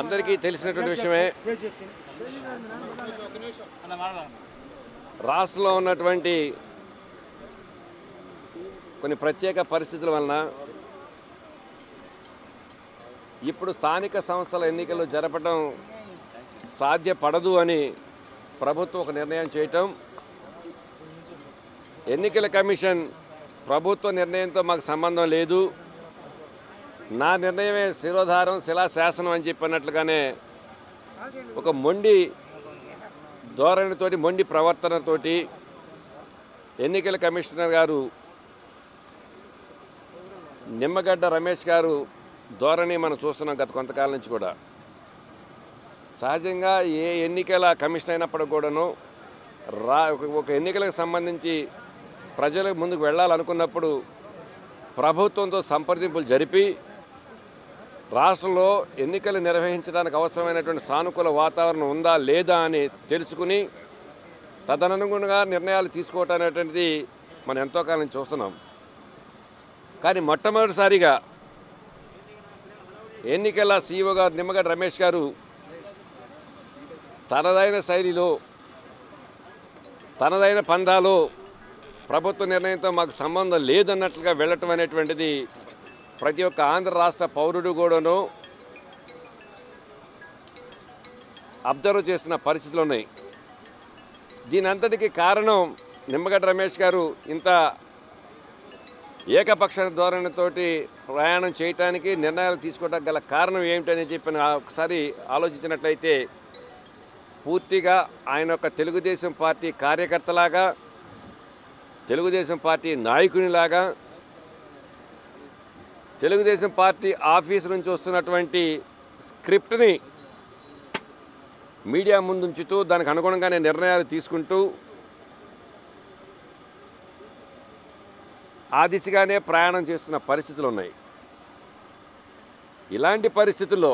అందరికీ తెలిసినటువంటి విషయమే. రాష్ట్రంలో ఉన్నటువంటి కొన్ని ప్రత్యేక పరిస్థితుల వలన ఇప్పుడు స్థానిక సంస్థల ఎన్నికలు జరపడం సాధ్యపడదు అని ప్రభుత్వం ఒక నిర్ణయం చేయటం. ఎన్నికల కమిషన్ ప్రభుత్వ నిర్ణయంతో మాకు సంబంధం లేదు. నా నిర్ణయమే శిరోధారం శిలాశాసనం అని చెప్పినట్లుగానే ఒక మొండి ధోరణితోటి మొండి ప్రవర్తనతోటి ఎన్నికల కమిషనర్ గారు నిమ్మగడ్డ రమేష్ గారు ధోరణి మనం చూస్తున్నాం గత కొంతకాలం నుంచి కూడా. సహజంగా ఏ ఎన్నికల కమిషన్ అయినప్పటికి కూడాను రా ఒక ఎన్నికలకు సంబంధించి ప్రజలకు ముందుకు వెళ్ళాలనుకున్నప్పుడు ప్రభుత్వంతో సంప్రదింపులు జరిపి రాష్ట్రంలో ఎన్నికలు నిర్వహించడానికి అవసరమైనటువంటి సానుకూల వాతావరణం ఉందా లేదా అని తెలుసుకుని తదనుగుణంగా నిర్ణయాలు తీసుకోవటం అనేటువంటిది మనం ఎంతో కాలం చూస్తున్నాం. కానీ మొట్టమొదటిసారిగా ఎన్నికల సీఈఓ గారు నిమ్మగడ్డ రమేష్ గారు తనదైన శైలిలో తనదైన పందాలో ప్రభుత్వ నిర్ణయంతో మాకు సంబంధం లేదన్నట్లుగా వెళ్ళటం అనేటువంటిది ప్రతి ఒక్క ఆంధ్ర రాష్ట్ర పౌరుడు కూడాను అబ్జర్వ్ చేస్తున్న పరిస్థితులు ఉన్నాయి. దీని అంతటికి కారణం నిమ్మగడ్డ రమేష్ గారు ఇంత ఏకపక్ష ధోరణితోటి ప్రయాణం చేయటానికి నిర్ణయాలు తీసుకోవడానికి గల కారణం ఏమిటని చెప్పి ఒకసారి ఆలోచించినట్లయితే పూర్తిగా ఆయన యొక్క Telugu Desam party కార్యకర్తలాగా Telugu Desam party నాయకునిలాగా Telugu Desam party office నుంచి వస్తున్నటువంటి స్క్రిప్ట్ని మీడియా ముందుంచుతూ దానికి అనుగుణంగానే నిర్ణయాలు తీసుకుంటూ ఆ దిశగానే ప్రయాణం చేస్తున్న పరిస్థితులు ఉన్నాయి. ఇలాంటి పరిస్థితుల్లో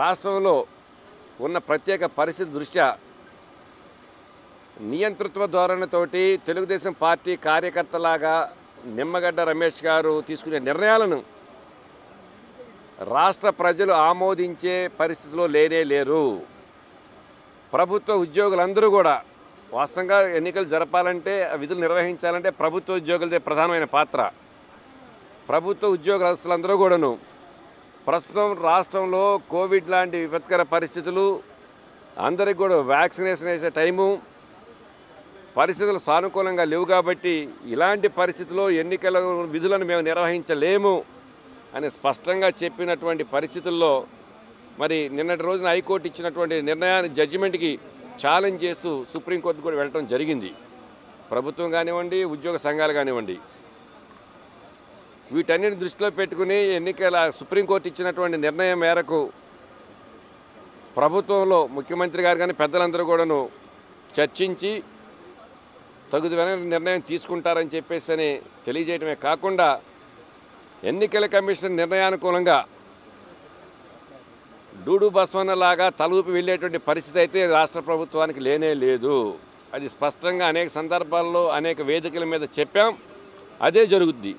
రాష్ట్రంలో ఉన్న ప్రత్యేక పరిస్థితి దృష్ట్యా నియంతృత్వ ధోరణితోటి తెలుగుదేశం పార్టీ కార్యకర్తలాగా నిమ్మగడ్డ రమేష్ గారు తీసుకునే నిర్ణయాలను రాష్ట్ర ప్రజలు ఆమోదించే పరిస్థితిలో లేనే లేరు. ప్రభుత్వ ఉద్యోగులందరూ కూడా వాస్తవంగా ఎన్నికలు జరపాలంటే ఆ విధులు నిర్వహించాలంటే ప్రభుత్వ ఉద్యోగులదే ప్రధానమైన పాత్ర. ప్రభుత్వ ఉద్యోగస్తులందరూ కూడాను ప్రస్తుతం రాష్ట్రంలో కోవిడ్ లాంటి విపత్కర పరిస్థితులు అందరికి కూడా వ్యాక్సినేషన్ వేసే టైము పరిస్థితులు సానుకూలంగా లేవు కాబట్టి ఇలాంటి పరిస్థితుల్లో ఎన్నికల విధులను మేము నిర్వహించలేము అని స్పష్టంగా చెప్పినటువంటి పరిస్థితుల్లో మరి నిన్నటి రోజున హైకోర్టు ఇచ్చినటువంటి నిర్ణయాన్ని జడ్జిమెంట్కి ఛాలెంజ్ చేస్తూ సుప్రీంకోర్టు కూడా వెళ్ళడం జరిగింది. ప్రభుత్వం కానివ్వండి ఉద్యోగ సంఘాలు కానివ్వండి. వీటన్నిటిని దృష్టిలో పెట్టుకుని ఎన్నికల సుప్రీంకోర్టు ఇచ్చినటువంటి నిర్ణయం మేరకు ప్రభుత్వంలో ముఖ్యమంత్రి గారు కానీ పెద్దలందరూ కూడాను చర్చించి తగుదైన నిర్ణయం తీసుకుంటారని చెప్పేసి అని తెలియజేయడమే కాకుండా ఎన్నికల కమిషన్ నిర్ణయానుకూలంగా డూడు బస్వన్నలాగా తలూపి వెళ్ళేటువంటి పరిస్థితి అయితే రాష్ట్ర ప్రభుత్వానికి లేనే లేదు. అది స్పష్టంగా అనేక సందర్భాల్లో అనేక వేదికల మీద చెప్పాం. అదే జరుగుద్ది.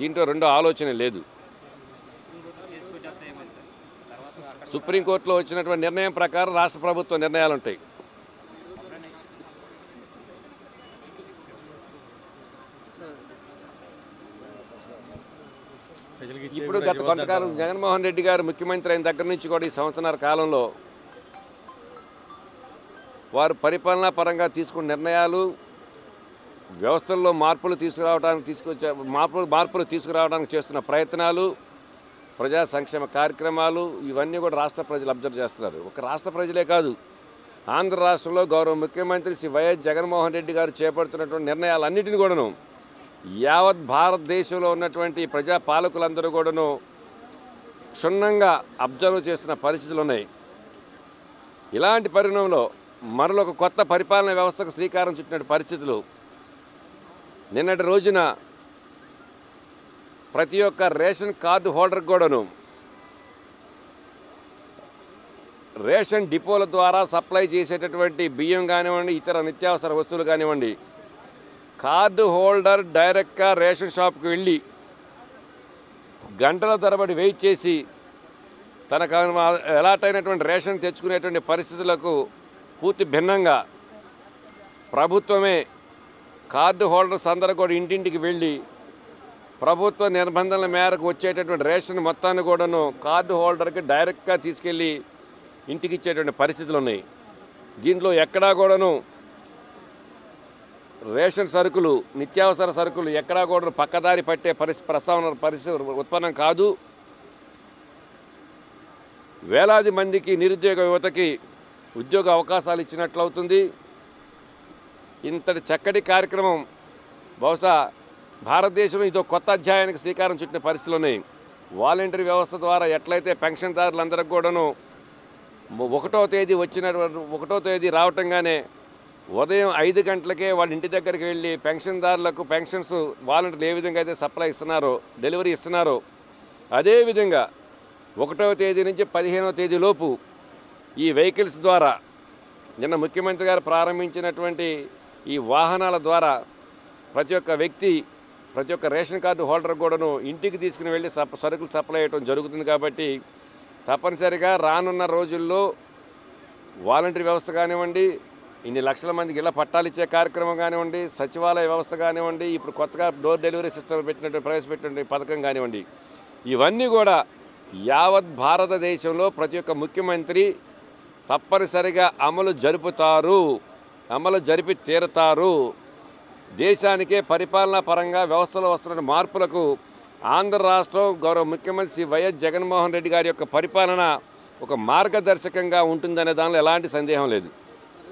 దీంట్లో రెండో ఆలోచన లేదు. సుప్రీంకోర్టులో వచ్చినటువంటి నిర్ణయం ప్రకారం రాష్ట్ర ప్రభుత్వ నిర్ణయాలు ఉంటాయి ఇప్పుడు గత కొంతకాలం జగన్మోహన్ రెడ్డి గారు ముఖ్యమంత్రి అయిన దగ్గర నుంచి కూడా ఈ సంవత్సరాల కాలంలో వారు పరిపాలనా పరంగా తీసుకున్న నిర్ణయాలు వ్యవస్థల్లో మార్పులు తీసుకురావడానికి తీసుకొచ్చే మార్పులు మార్పులు తీసుకురావడానికి చేస్తున్న ప్రయత్నాలు ప్రజా సంక్షేమ కార్యక్రమాలు ఇవన్నీ కూడా రాష్ట్ర ప్రజలు అబ్జర్వ్ చేస్తున్నారు. ఒక రాష్ట్ర ప్రజలే కాదు ఆంధ్ర రాష్ట్రంలో గౌరవ ముఖ్యమంత్రి శ్రీ వైఎస్ జగన్మోహన్ రెడ్డి గారు చేపడుతున్నటువంటి నిర్ణయాలన్నింటినీ కూడాను యావత్ భారతదేశంలో ఉన్నటువంటి ప్రజా పాలకులందరూ కూడాను క్షుణ్ణంగా అబ్జర్వ్ చేసిన పరిస్థితులు ఉన్నాయి. ఇలాంటి పరిణామంలో మరొక కొత్త పరిపాలన వ్యవస్థకు శ్రీకారం చుట్టిన పరిస్థితులు నిన్నటి రోజున ప్రతి ఒక్క రేషన్ కార్డు హోల్డర్ కూడాను రేషన్ డిపోల ద్వారా సప్లై చేసేటటువంటి బియ్యం కానివ్వండి ఇతర నిత్యావసర వస్తువులు కానివ్వండి కార్డు హోల్డర్ డైరెక్ట్గా రేషన్ షాప్కి వెళ్ళి గంటల తరబడి వెయిట్ చేసి తనకు ఎలాటైనటువంటి రేషన్ తెచ్చుకునేటువంటి పరిస్థితులకు పూర్తి భిన్నంగా ప్రభుత్వమే కార్డు హోల్డర్స్ అందరూ కూడా ఇంటింటికి వెళ్ళి ప్రభుత్వ నిర్బంధనల మేరకు వచ్చేటటువంటి రేషన్ మొత్తాన్ని కూడాను కార్డు హోల్డర్కి డైరెక్ట్గా తీసుకెళ్ళి ఇంటికి ఇచ్చేటువంటి పరిస్థితులు ఉన్నాయి. దీంట్లో ఎక్కడా కూడాను రేషన్ సరుకులు నిత్యావసర సరుకులు ఎక్కడా కూడా పక్కదారి పట్టే పరిస్థితి ప్రస్తావన పరిస్థితి ఉత్పన్నం కాదు. వేలాది మందికి నిరుద్యోగ యువతకి ఉద్యోగ అవకాశాలు ఇచ్చినట్లవుతుంది. ఇంతటి చక్కటి కార్యక్రమం బహుశా భారతదేశంలో ఇదో కొత్త అధ్యాయానికి శ్రీకారం చుట్టిన పరిస్థితులు ఉన్నాయి వాలంటరీ వ్యవస్థ ద్వారా ఎట్లయితే పెన్షన్దారులందరికీ కూడాను ఒకటో తేదీ వచ్చిన ఒకటో తేదీ రావటంగానే ఉదయం ఐదు గంటలకే వాళ్ళ ఇంటి దగ్గరికి వెళ్ళి పెన్షన్దారులకు పెన్షన్స్ వాలంటీర్లు ఏ విధంగా అయితే సప్లై ఇస్తున్నారో డెలివరీ ఇస్తున్నారో అదేవిధంగా ఒకటవ తేదీ నుంచి పదిహేనవ తేదీలోపు ఈ వెహికల్స్ ద్వారా నిన్న ముఖ్యమంత్రి గారు ప్రారంభించినటువంటి ఈ వాహనాల ద్వారా ప్రతి ఒక్క వ్యక్తి ప్రతి ఒక్క రేషన్ కార్డు హోల్డర్ కూడాను ఇంటికి తీసుకుని వెళ్ళి సప్ సరుకులు సప్లై చేయడం జరుగుతుంది కాబట్టి తప్పనిసరిగా రానున్న రోజుల్లో వాలంటరీ వ్యవస్థ కానివ్వండి ఇన్ని లక్షల మందికి ఇలా పట్టాలు ఇచ్చే కార్యక్రమం కానివ్వండి సచివాలయ వ్యవస్థ కానివ్వండి ఇప్పుడు కొత్తగా డోర్ డెలివరీ సిస్టమ్ పెట్టినట్టు ప్రవేశపెట్టినటువంటి పథకం కానివ్వండి ఇవన్నీ కూడా యావత్ భారతదేశంలో ప్రతి ఒక్క ముఖ్యమంత్రి తప్పనిసరిగా అమలు జరుపుతారు అమలు జరిపి తీరుతారు. దేశానికే పరిపాలనా పరంగా వ్యవస్థలో వస్తున్న మార్పులకు ఆంధ్ర రాష్ట్రం గౌరవ ముఖ్యమంత్రి శ్రీ వైఎస్ జగన్మోహన్ రెడ్డి గారి యొక్క పరిపాలన ఒక మార్గదర్శకంగా ఉంటుందనే దానిలో ఎలాంటి సందేహం లేదు.